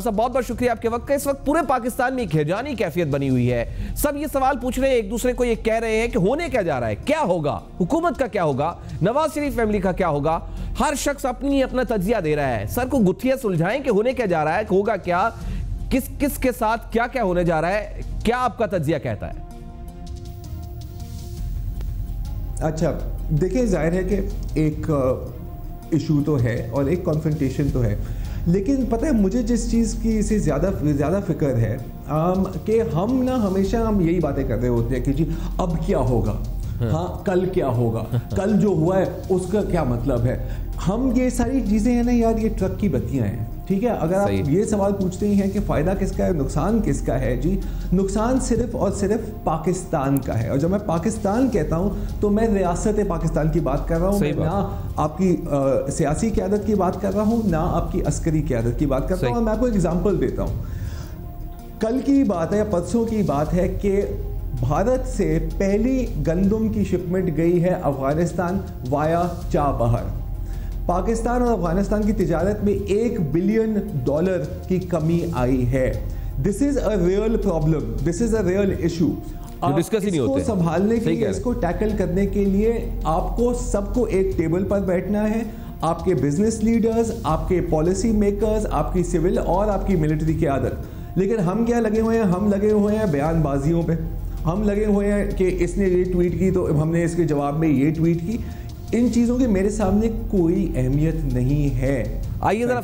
साहब बहुत बहुत शुक्रिया आपके वक्त का। इस वक्त पूरे पाकिस्तान में एक हैजानी कैफियत बनी हुई है। सब ये सवाल पूछ रहे हैं, एक दूसरे को ये कह रहे हैं कि होने क्या जा रहा है? क्या होगा? हुकूमत का क्या होगा? नवाज़ शरीफ फैमिली का क्या होगा? हर शख्स अपनी अपना तजिया दे रहा है। सर को गुत्थियाँ सुलझाएँ कि होने क्या जा रहा है? होगा क्या? किस किस के साथ क्या क्या होने जा रहा है? क्या आपका तजिया कहता है? अच्छा देखिए, ज़ाहिर है कि एक इशू तो है और एक कॉन्फ्रेंटेशन तो है। लेकिन पता है मुझे जिस चीज़ की से ज़्यादा ज़्यादा फ़िक्र है कि हम ना हमेशा हम यही बातें कर रहे होते हैं कि जी अब क्या होगा? हाँ, हाँ कल क्या होगा? कल जो हुआ है उसका क्या मतलब है? हम ये सारी चीज़ें हैं ना यार ये ट्रक की बत्तियाँ हैं। ठीक है? अगर आप ये सवाल पूछते ही हैं कि फ़ायदा किसका है नुकसान किसका है जी नुकसान सिर्फ़ और सिर्फ़ पाकिस्तान का है। और जब मैं पाकिस्तान कहता हूँ तो मैं रियासत पाकिस्तान की बात कर रहा हूँ ना आपकी आ, सियासी क्यादत की बात कर रहा हूँ ना आपकी अस्करी क्यादत की बात कर रहा हूँ। और मैं आपको एग्ज़ाम्पल देता हूँ। कल की बात है या परसों की बात है कि भारत से पहली गंदम की शिपमेंट गई है अफ़गानिस्तान वाया चाबहर। पाकिस्तान और अफ़गानिस्तान की तजारत में एक बिलियन डॉलर की कमी आई है। This is a real problem this is a real issue discuss ही नहीं होते संभालने के लिए इसको टैकल करने के लिए आपको सबको एक टेबल पर बैठना है। आपके बिज़नेस लीडर्स आपके पॉलिसी मेकर्स आपकी सिविल और आपकी मिलिट्री की आदत। लेकिन हम क्या लगे हुए हैं? हम लगे हुए हैं बयानबाजियों पे। हम लगे हुए हैं कि इसने ये ट्वीट की तो हमने इसके जवाब में ये ट्वीट की। इन चीज़ों की मेरे सामने कोई अहमियत नहीं है। आइए ज़रा